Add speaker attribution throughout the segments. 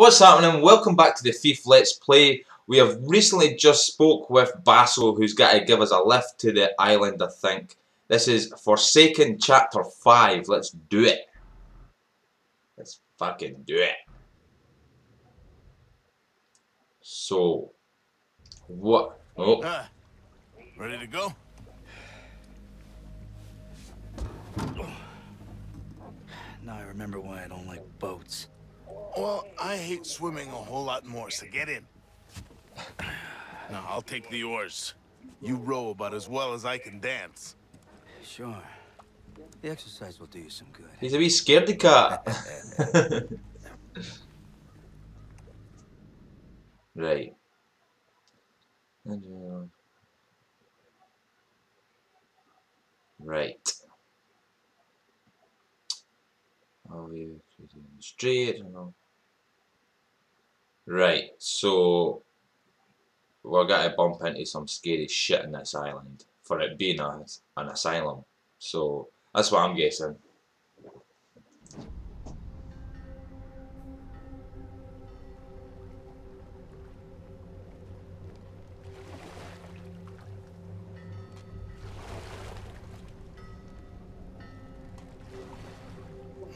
Speaker 1: What's happening? Welcome back to the Thief Let's Play. We have recently just spoke with Basso, who's got to give us a lift to the island, I think. This is Forsaken Chapter 5. Let's do it. Let's fucking do it. So, what? Oh,
Speaker 2: Ah, ready to go?
Speaker 3: Now I remember why I don't like boats.
Speaker 2: Well, I hate swimming a whole lot more, so get in. Now, I'll take the oars. You row about as well as I can dance.
Speaker 3: Sure. The exercise will do you some good.
Speaker 1: he's a wee scaredy cat. right. And, uh, Right. Oh, yeah, straight. Right. So we're gonna bump into some scary shit in this island for it being a, an asylum. So that's what I'm guessing.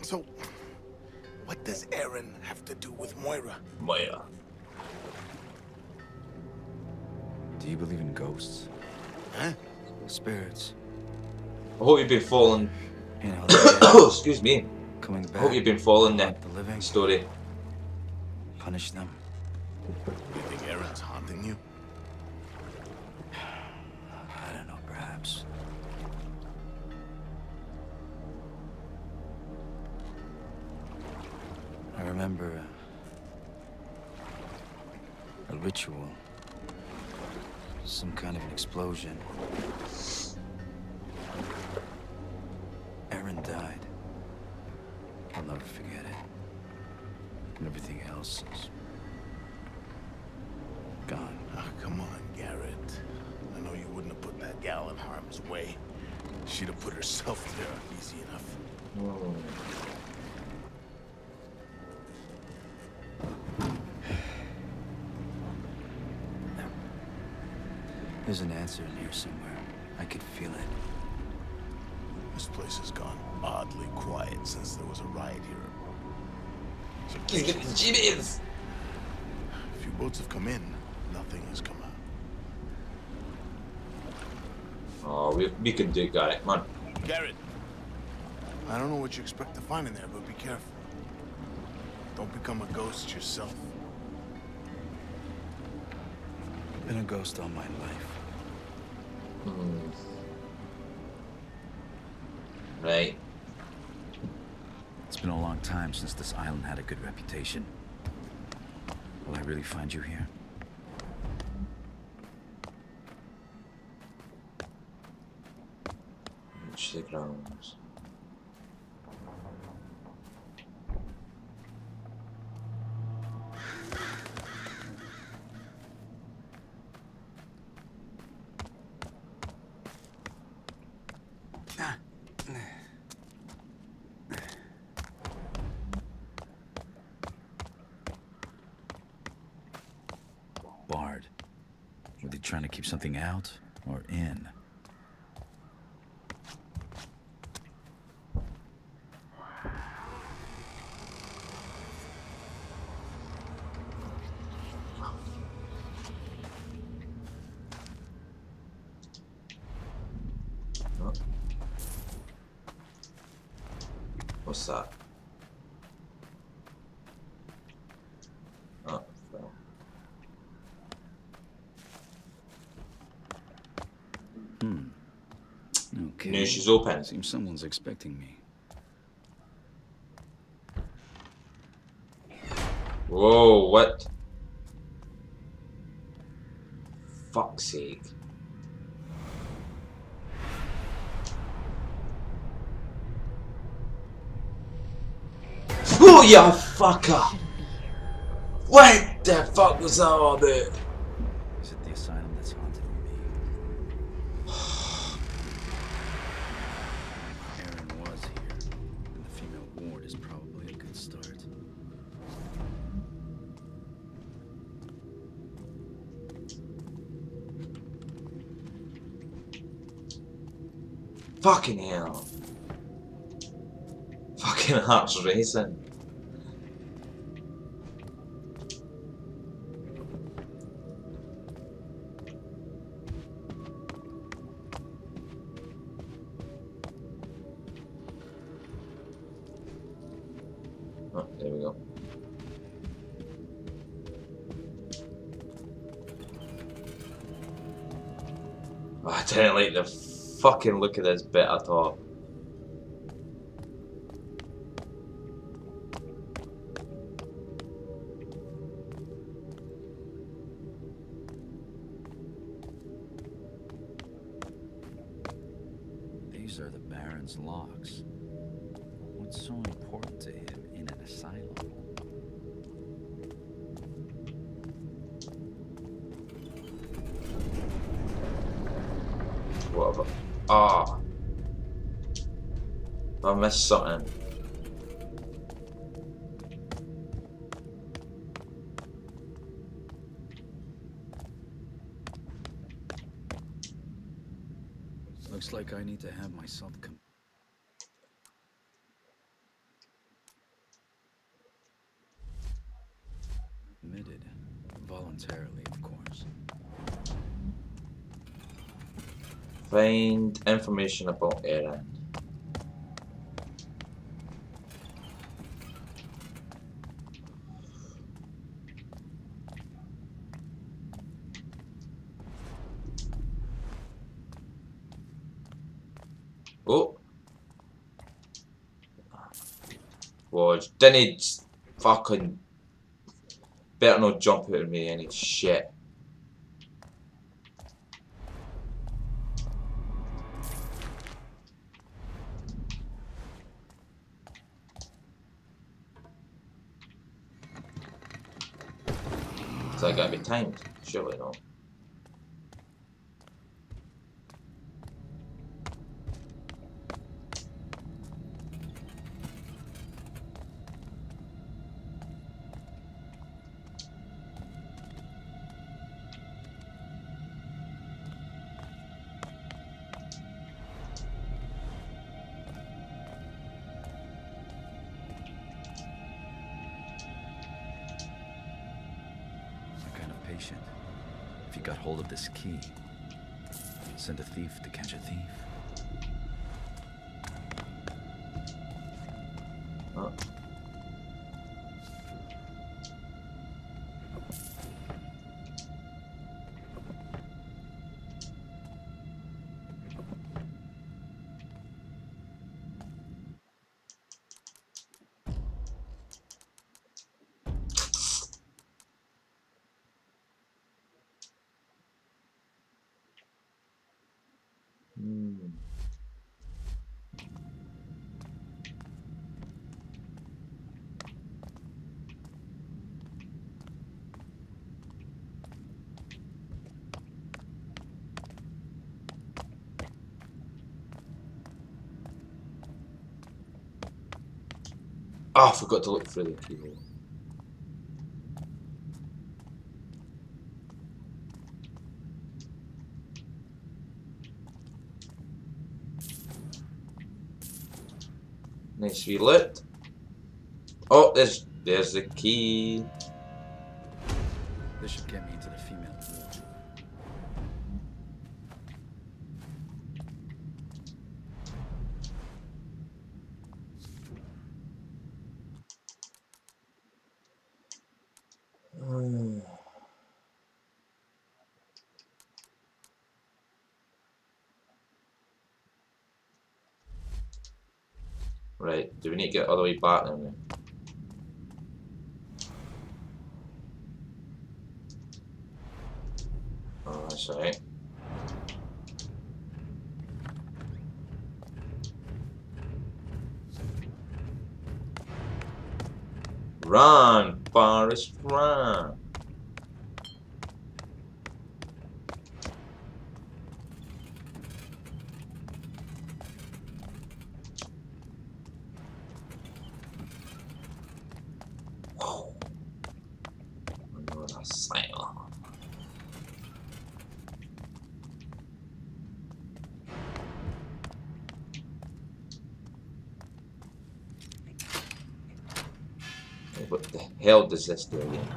Speaker 2: So, does Erin have to do with Moira?
Speaker 1: Moira.
Speaker 3: Do you believe in ghosts?
Speaker 2: Huh?
Speaker 3: Spirits?
Speaker 1: I hope you've been following.
Speaker 3: You know, the dead
Speaker 1: excuse me.
Speaker 3: coming back.
Speaker 1: I hope you've been following the
Speaker 3: haunt the living,
Speaker 1: story.
Speaker 3: punish them.
Speaker 2: You think Erin's haunting you?
Speaker 3: Remember a, a ritual. Some kind of an explosion. Erin died. I'll never forget it. And everything else is There's an answer in here somewhere. I could feel it.
Speaker 2: This place has gone oddly quiet since there was a riot here. So
Speaker 1: He's GBs.
Speaker 2: A few boats have come in, nothing has come out.
Speaker 1: Oh, we, we can do got it, man.
Speaker 2: Garrett, I don't know what you expect to find in there, but be careful. Don't become a ghost yourself.
Speaker 3: Been a ghost all my life.
Speaker 1: Hmm. Right.
Speaker 3: It's been a long time since this island had a good reputation. Will I really find you here?
Speaker 1: The grounds.
Speaker 3: Barred. Were they trying to keep something out or in?
Speaker 1: What's that? Oh, well.
Speaker 3: Okay.
Speaker 1: Knew she's open.
Speaker 3: Seems someone's expecting me.
Speaker 1: Whoa, what? Fuck's sake. Oh, you fucker! What the fuck was that all about? Fucking hell. Fucking heart's racing. Oh, there we go. Oh, I didn't like the fucking look at this bit at all.
Speaker 3: These are the Baron's locks. What's so important to him in an asylum?
Speaker 1: Ah. I missed something.
Speaker 3: Looks like I need to have myself com- committed. Voluntarily, of course.
Speaker 1: Find information about Erin. Oh. Was didn't fucking better not jump out at me any shit. I gotta be timed. Surely not.
Speaker 3: If you got hold of this key, send a thief to catch a thief.
Speaker 1: Oh. Oh, I forgot to look through the keyhole. Nice wee lit. Oh, there's there's the key. Right, do we need to get all the way back then? Oh, that's alright. Run, Forrest, run! Another asylum. Hell does this do again?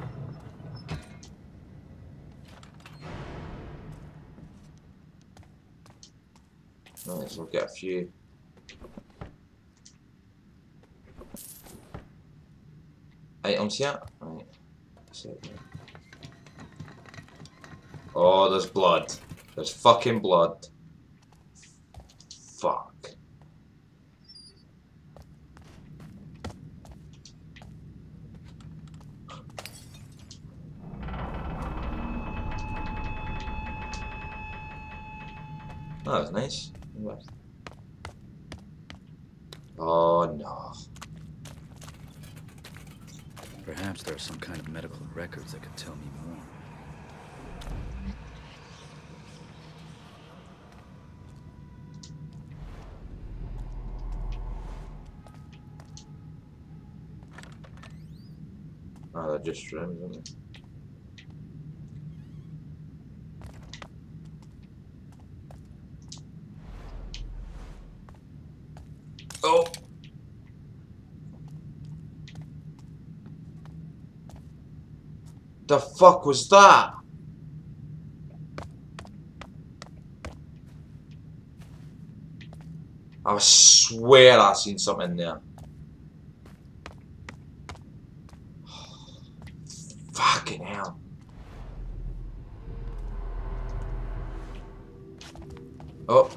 Speaker 1: Nice, we'll get a few. Items here? Right. Oh, there's blood. There's fucking blood. Fuck. Oh, that was nice. Oh no.
Speaker 3: Perhaps there are some kind of medical records that could tell me more.
Speaker 1: Oh, they're just rooms, aren't they? Oh! The fuck was that? I swear I seen something there. Fucking hell. Oh.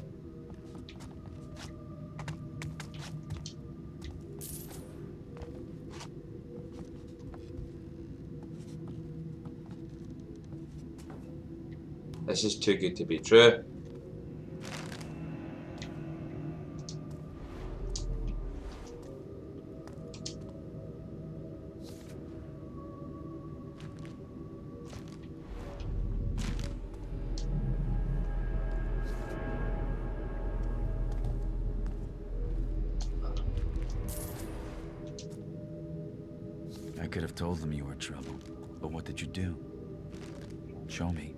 Speaker 1: This is too good to be true.
Speaker 3: I could have told them you were trouble, but what did you do? Show me.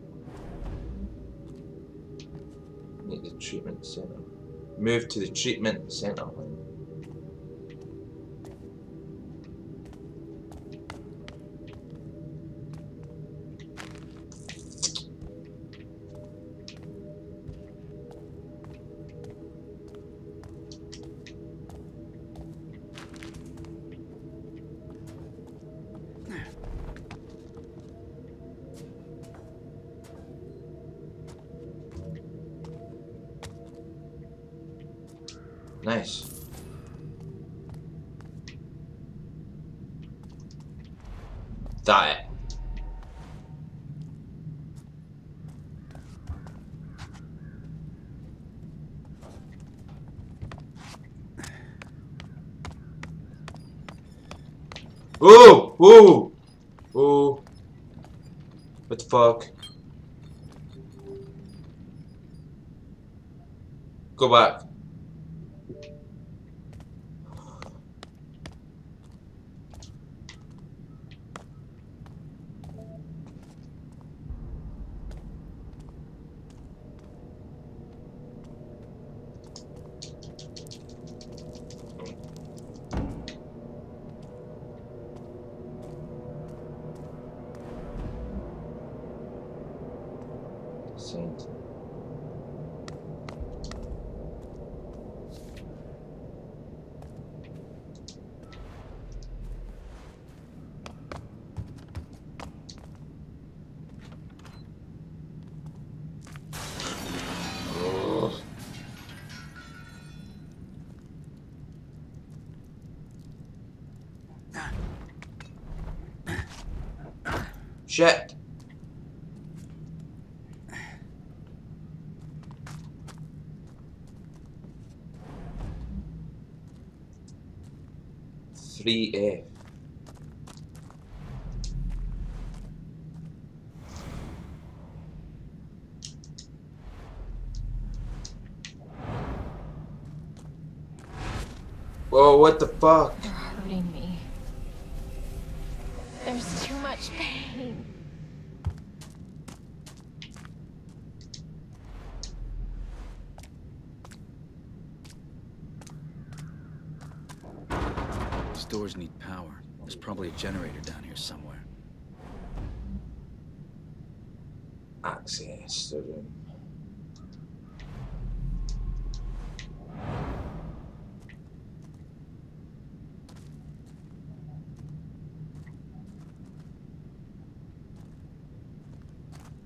Speaker 1: The treatment center. Move to the treatment center. Nice. It. Ooh! Ooh! Ooh! What the fuck? Go back. Shit. Three A. Whoa, what the fuck?
Speaker 4: They're hurting me. There's too much pain.
Speaker 3: Stores need power. There's probably a generator down here somewhere.
Speaker 1: Access the room.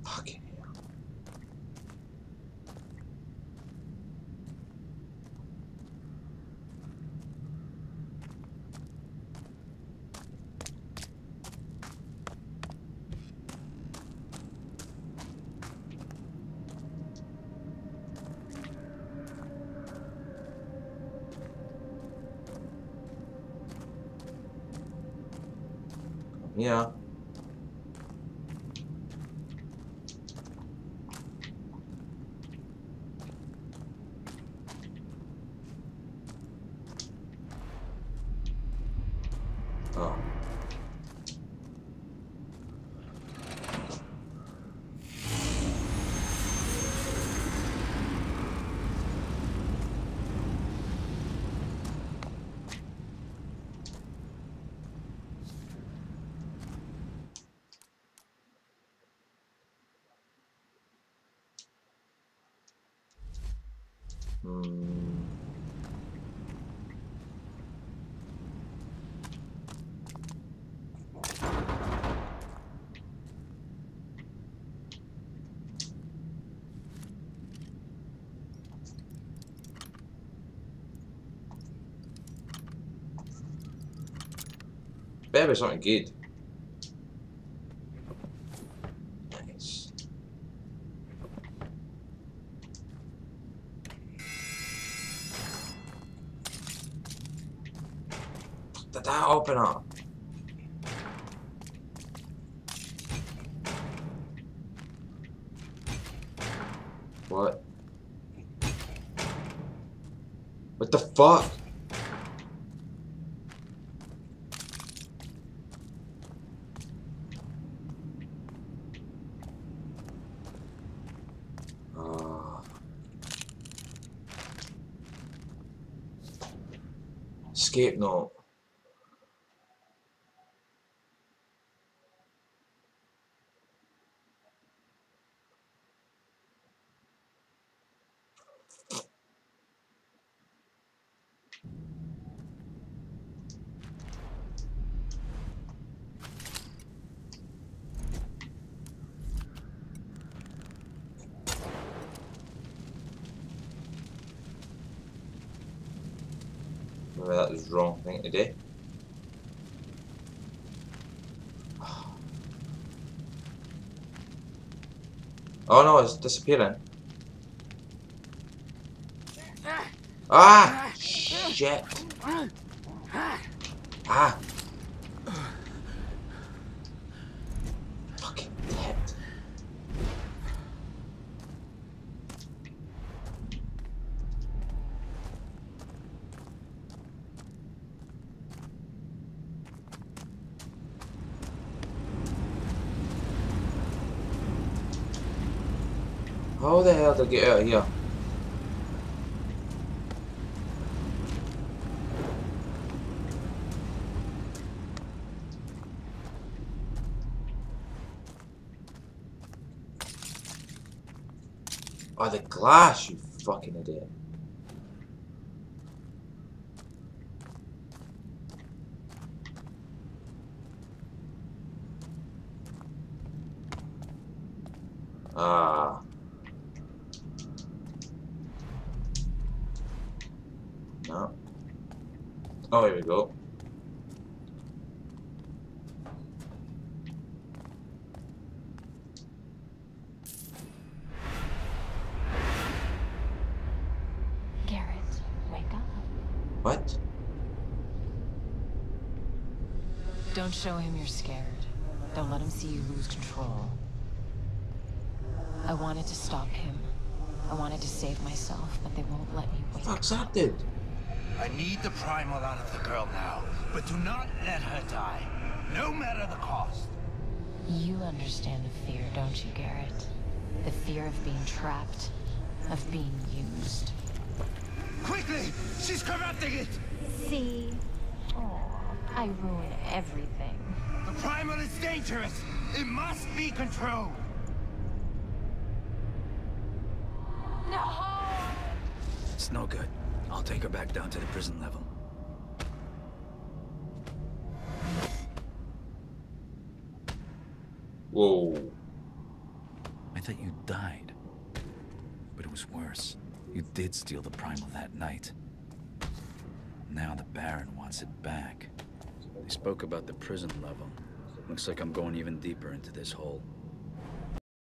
Speaker 1: Fucking hell. Yeah. Oh. Hmm. Better be something good. Nice. Open up? What? What the fuck? Ah. Escape note. Maybe that thing to do. Oh no, it's disappearing. Ah! Shit! Ah! The hell to get out of here? Oh, the glass, you fucking idiot. Ah. No. Oh, here we go.
Speaker 4: Garrett, wake up.
Speaker 1: What?
Speaker 4: Don't show him you're scared. Don't let him see you lose control. I wanted to stop him. I wanted to save myself, but they won't let me wait.
Speaker 1: Fuck's that, dude?
Speaker 5: I need the primal out of the girl now, but do not let her die, no matter the cost.
Speaker 4: You understand the fear, don't you, Garrett? The fear of being trapped, of being used.
Speaker 5: Quickly! She's corrupting it!
Speaker 4: See? Oh, I ruin everything.
Speaker 5: The primal is dangerous. It must be controlled.
Speaker 4: No!
Speaker 3: It's no good. I'll take her back down to the prison level.
Speaker 1: Whoa.
Speaker 3: I thought you died. But it was worse. You did steal the primal that night. Now the Baron wants it back. They spoke about the prison level. Looks like I'm going even deeper into this hole.